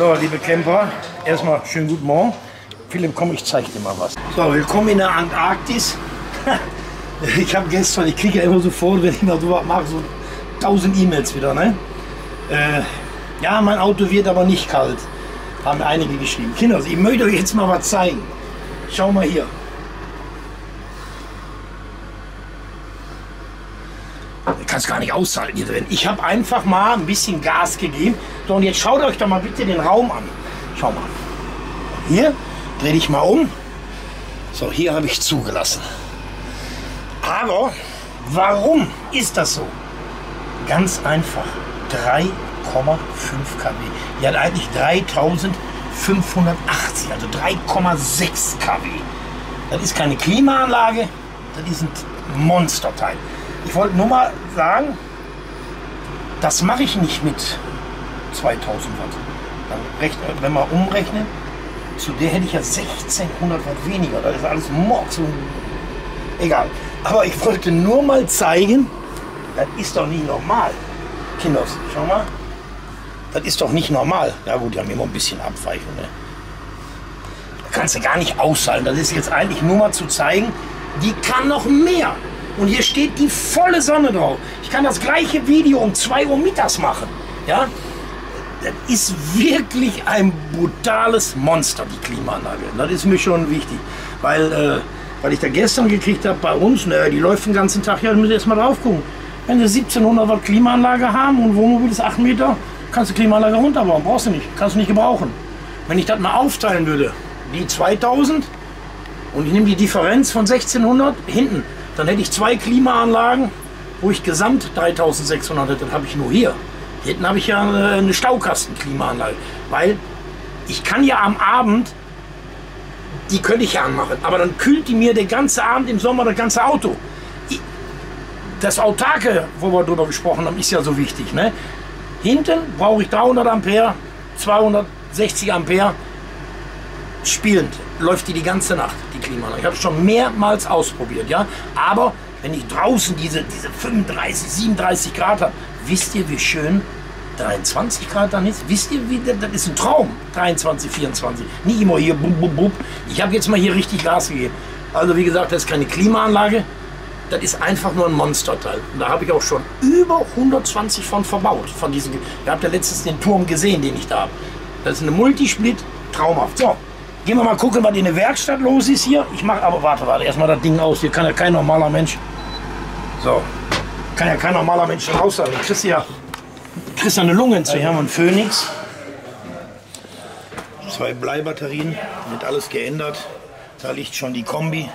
So, liebe Camper, erstmal schönen guten Morgen. Philipp, komm, ich zeig dir mal was. So, willkommen in der Antarktis. Ich habe gestern, ich kriege ja immer sofort, wenn ich mal sowas mache, so 1000 E-Mails wieder, ne? Äh, ja, mein Auto wird aber nicht kalt. Haben einige geschrieben. Kinder, ich möchte euch jetzt mal was zeigen. Schau mal hier. Ich kann es gar nicht aushalten hier drin. Ich habe einfach mal ein bisschen Gas gegeben. So, und jetzt schaut euch doch mal bitte den Raum an. Schau mal. Hier, dreh dich mal um. So, hier habe ich zugelassen. Aber warum ist das so? Ganz einfach. 3,5 kW. Hat eigentlich 3580, also 3,6 kW. Das ist keine Klimaanlage, das ist ein Monsterteil. Ich wollte nur mal sagen, das mache ich nicht mit 2000 Watt. Dann rechne, wenn wir umrechnen, zu der hätte ich ja 1600 Watt weniger. Das ist alles Murks und egal. Aber ich wollte nur mal zeigen, das ist doch nicht normal. Kinders, schau mal. Das ist doch nicht normal. Ja gut, die haben immer ein bisschen Abweichung. Ne? Da kannst du gar nicht aushalten. Das ist jetzt eigentlich nur mal zu zeigen, die kann noch mehr. Und hier steht die volle Sonne drauf. Ich kann das gleiche Video um 2 Uhr mittags machen. Ja? Das ist wirklich ein brutales Monster, die Klimaanlage. Das ist mir schon wichtig. Weil, äh, weil ich da gestern gekriegt habe bei uns, ne, die läuft den ganzen Tag, ja, da müssen wir erstmal drauf gucken. Wenn wir 1700 Watt Klimaanlage haben und Wohnmobil ist 8 Meter, kannst du Klimaanlage runterbauen. Brauchst du nicht. Kannst du nicht gebrauchen. Wenn ich das mal aufteilen würde, die 2000 und ich nehme die Differenz von 1600 hinten, dann hätte ich zwei Klimaanlagen, wo ich gesamt 3600 hätte. Das habe ich nur hier. Hinten habe ich ja eine Staukastenklimaanlage. Weil ich kann ja am Abend, die könnte ich ja anmachen, aber dann kühlt die mir den ganzen Abend im Sommer das ganze Auto. Das Autarke, wo wir darüber gesprochen haben, ist ja so wichtig. Ne? Hinten brauche ich 300 Ampere, 260 Ampere. Spielend läuft die die ganze Nacht, die Klimaanlage. Ich habe es schon mehrmals ausprobiert, ja. Aber wenn ich draußen diese, diese 35, 37 Grad habe, wisst ihr, wie schön 23 Grad dann ist? Wisst ihr, wie das, ist ein Traum? 23, 24. Nicht immer hier bub, bub, bub. Ich habe jetzt mal hier richtig Gas gegeben. Also wie gesagt, das ist keine Klimaanlage. Das ist einfach nur ein Monsterteil. Und da habe ich auch schon über 120 von verbaut. Von diesen, ihr habt ja letztens den Turm gesehen, den ich da habe. Das ist eine Multisplit, traumhaft. So, gehen wir mal gucken, was in der Werkstatt los ist hier. Ich mache aber, warte, warte, erstmal das Ding aus. Hier kann ja kein normaler Mensch. So, kann ja kein normaler Mensch raushalten. Du kriegst ja, kriegst ja eine Lungenentzündung. Hier haben wir einen Phoenix. Zwei Bleibatterien, wird alles geändert. Da liegt schon die Kombi.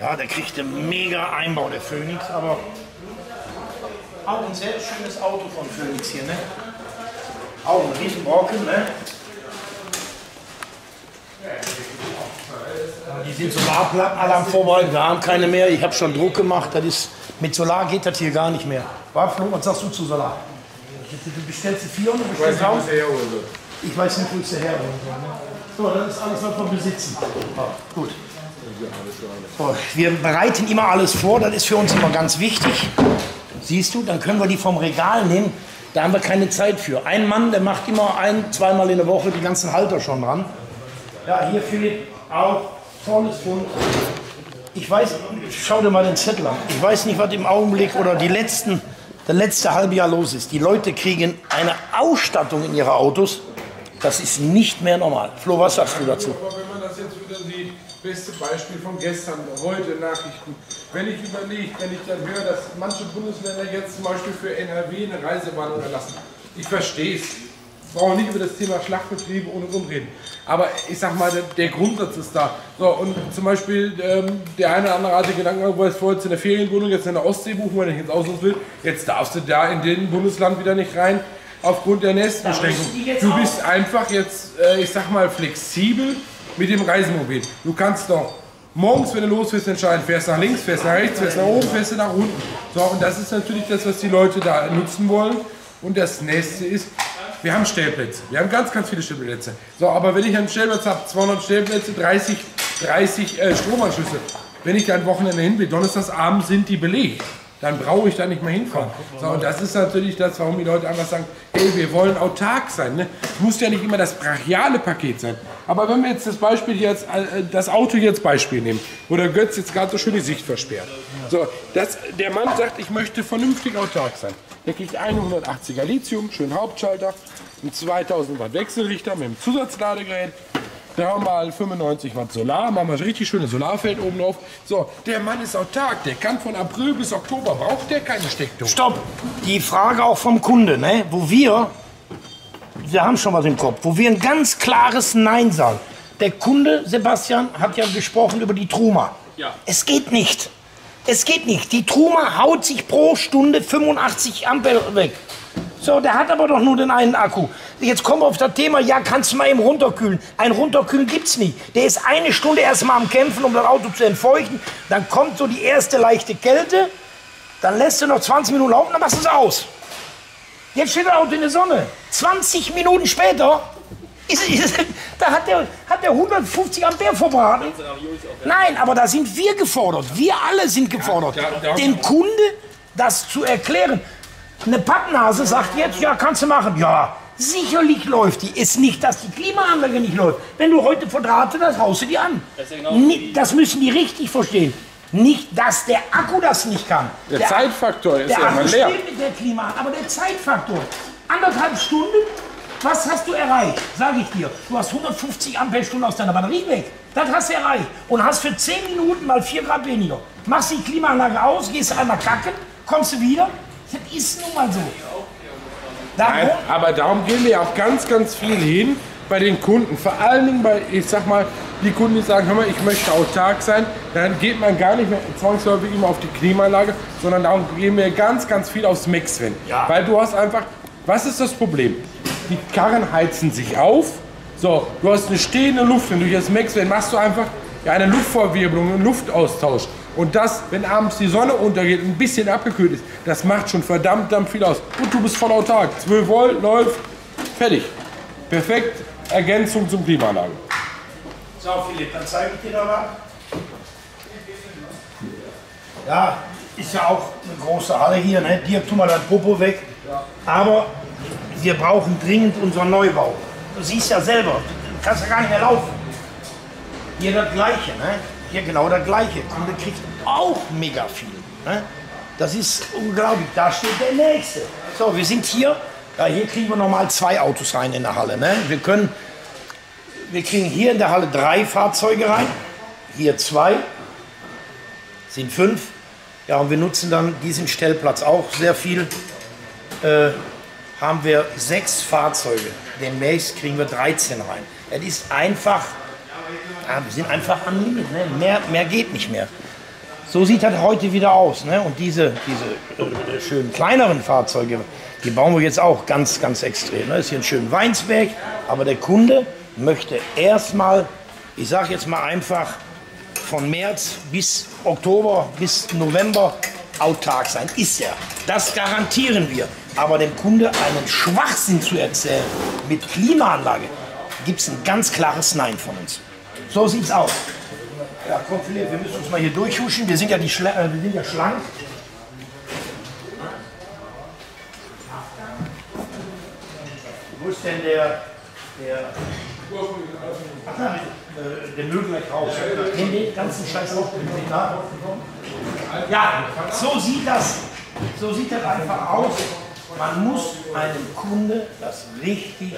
Ja, der kriegt einen mega Einbau, der Phoenix, aber auch ein sehr schönes Auto von Phoenix hier, ne? Auch ein Riesenbrocken, ne? Die sind Solarplatten alle am Vorbereiten, wir haben keine mehr. Ich habe schon Druck gemacht, das ist, mit Solar geht das hier gar nicht mehr. Warflug, was sagst du zu Solar? Du bestellst vier und du bestellst auch? Ich weiß nicht, wo ich sie herholen soll. Ne? So, das ist alles, was wir besitzen. Ja, gut. So, wir bereiten immer alles vor, das ist für uns immer ganz wichtig. Siehst du, dann können wir die vom Regal nehmen. Da haben wir keine Zeit für. Ein Mann, der macht immer ein, zweimal in der Woche die ganzen Halter schon dran. Ja, hier Philipp auch tolles Fund. Ich weiß, schau dir mal den Zettel an. Ich weiß nicht, was im Augenblick oder die letzten, der letzte halbe Jahr los ist. Die Leute kriegen eine Ausstattung in ihre Autos. Das ist nicht mehr normal. Flo, was sagst du dazu? Aber wenn man das jetzt wieder sieht, beste Beispiel von gestern, heute Nachrichten. Wenn ich überlege, wenn ich dann höre, dass manche Bundesländer jetzt zum Beispiel für NRW eine Reisewarnung erlassen. Ich verstehe es. Wir brauchen nicht über das Thema Schlachtbetriebe und und reden. Aber ich sag mal, der, der, Grundsatz ist da. So, und zum Beispiel ähm, der eine oder andere hatte Gedanken, wo es vorher in der Ferienwohnung jetzt in der Ostsee buchen, wenn ich jetzt Ausland will. Jetzt darfst du da in den Bundesland wieder nicht rein aufgrund der Nestbeschränkung. Du bist einfach jetzt, äh, ich sag mal, flexibel mit dem Reisemobil. Du kannst doch morgens, wenn du losfährst, entscheiden, fährst nach links, fährst nach rechts, fährst nach oben, fährst du nach unten. So, und das ist natürlich das, was die Leute da nutzen wollen. Und das nächste ist, wir haben Stellplätze. Wir haben ganz, ganz viele Stellplätze. So, aber wenn ich einen Stellplatz habe, 200 Stellplätze, 30, 30 äh, Stromanschlüsse, wenn ich da ein Wochenende hin will, donnerstagsabend sind die belegt. dann brauche ich da nicht mehr hinfahren. So, und das ist natürlich das, warum die Leute einfach sagen, hey, wir wollen autark sein. Ne? Muss ja nicht immer das brachiale Paket sein. Aber wenn wir jetzt das Beispiel jetzt, äh, das Auto jetzt Beispiel nehmen, wo der Götz jetzt gerade so schön die Sicht versperrt. So, das, der Mann sagt, ich möchte vernünftig autark sein. Der kriegt 180er Lithium, schön Hauptschalter, einen 2000 Watt Wechselrichter mit einem Zusatzladegerät, dreimal 95 Watt Solar, machen wir ein richtig schönes Solarfeld oben drauf. So, der Mann ist autark, der kann von April bis Oktober, braucht der keine Steckdose. Stopp! Die Frage auch vom Kunde, ne? wo wir, wir haben schon was im Kopf, wo wir ein ganz klares Nein sagen. Der Kunde, Sebastian, hat ja gesprochen über die Truma. Ja. Es geht nicht. Es geht nicht. Die Truma haut sich pro Stunde 85 Ampere weg. So, der hat aber doch nur den einen Akku. Jetzt kommen wir auf das Thema, ja, kannst du mal eben runterkühlen. Ein Runterkühlen gibt's nicht. Der ist eine Stunde erstmal am Kämpfen, um das Auto zu entfeuchten. Dann kommt so die erste leichte Kälte. Dann lässt du noch 20 Minuten laufen, dann machst du es aus. Jetzt steht das Auto in der Sonne. 20 Minuten später ist, ist, da hat der, hat der 150 Ampere verbraten. Nein, aber da sind wir gefordert. Wir alle sind gefordert. Dem Kunde das zu erklären. Eine Pappnase sagt jetzt, ja, kannst du machen. Ja, sicherlich läuft die. Ist nicht, dass die Klimaanlage nicht läuft. Wenn du heute verdrahtet hast, haust du die an. Das genau das müssen die richtig verstehen. Nicht, dass der Akku das nicht kann. Der Zeitfaktor ist der ja Akku immer leer. steht mit der Klima, aber der Zeitfaktor. Anderthalb Stunden, was hast du erreicht? Sag ich dir. Du hast 150 Ampere-Stunden aus deiner Batterie weg. Das hast du erreicht. Und hast für 10 Minuten mal 4 Grad weniger. Machst die Klimaanlage aus, gehst einmal kacken, kommst du wieder. Das ist nun mal so. Nein, Darum, aber darum gehen wir auch ganz, ganz viel hin bei den Kunden. Vor allen Dingen bei, ich sag mal, die Kunden, die sagen, hör mal, ich möchte autark sein, dann geht man gar nicht mehr zwangsläufig immer auf die Klimaanlage, sondern darum gehen wir ganz, ganz viel aufs Maxwin. Ja. Weil du hast einfach, was ist das Problem? Die Karren heizen sich auf, so, du hast eine stehende Luft und durch das Maxwin machst du einfach eine Luftverwirbelung, einen Luftaustausch. Und das, wenn abends die Sonne untergeht und ein bisschen abgekühlt ist, das macht schon verdammt, verdammt viel aus. Und du bist voll autark. 12 Volt läuft, fertig. Perfekt, Ergänzung zum Klimaanlage. So, Philipp, dann zeige ich dir da was. Ja, ist ja auch eine große Halle hier, ne? Dirk, tu mal dein Popo weg. Aber wir brauchen dringend unseren Neubau. Du siehst ja selber, du kannst ja gar nicht mehr laufen. Hier das Gleiche, ne? Hier genau das Gleiche. Kunde kriegt auch mega viel. Ne? Das ist unglaublich. Da steht der Nächste. So, wir sind hier. Ja, hier kriegen wir normal zwei Autos rein in der Halle. Ne? Wir können wir kriegen hier in der Halle drei Fahrzeuge rein, hier zwei, sind fünf. Ja, und wir nutzen dann diesen Stellplatz auch sehr viel. Äh, haben wir sechs Fahrzeuge. Demnächst kriegen wir 13 rein. Es ist einfach, ja, wir sind einfach am Limit. Ne? Mehr, mehr geht nicht mehr. So sieht das heute wieder aus. Ne? Und diese, diese äh, schönen kleineren Fahrzeuge, die bauen wir jetzt auch ganz, ganz extrem. Ne? Ist hier ein schöner Weinsberg, aber der Kunde möchte erstmal, ich sage jetzt mal einfach, von März bis Oktober bis November autark sein. Ist er. Das garantieren wir. Aber dem Kunde einen Schwachsinn zu erzählen mit Klimaanlage, gibt es ein ganz klares Nein von uns. So sieht's aus. Ja, komm Philipp, wir müssen uns mal hier durchhuschen. Wir sind ja, die Schla äh, wir sind ja schlank. Wo ist denn der, der, Ach, nein, äh, der Müll gleich raus? Nimm den ganzen Scheiß auf. Ja. ja, so sieht das, so sieht das einfach aus. Man muss einem Kunde das richtig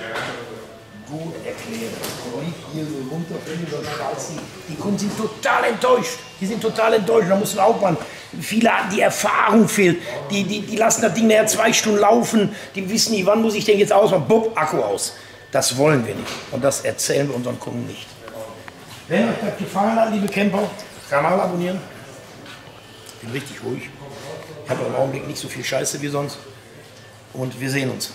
gut erklären. Und nicht hier so runterfliegen und scheißen. Die Kunden sind total enttäuscht. Die sind total enttäuscht. Da muss man aufpassen. Viele, die Erfahrung fehlt. Die, die, die lassen das Ding nachher zwei Stunden laufen. Die wissen nicht, wann muss ich denn jetzt ausmachen. Bupp, Akku aus. Das wollen wir nicht. Und das erzählen wir unseren Kunden nicht. Wenn euch das gefallen hat, liebe Camper, Kanal abonnieren. Ich bin richtig ruhig. Ich habe im Augenblick nicht so viel Scheiße wie sonst. Und wir sehen uns.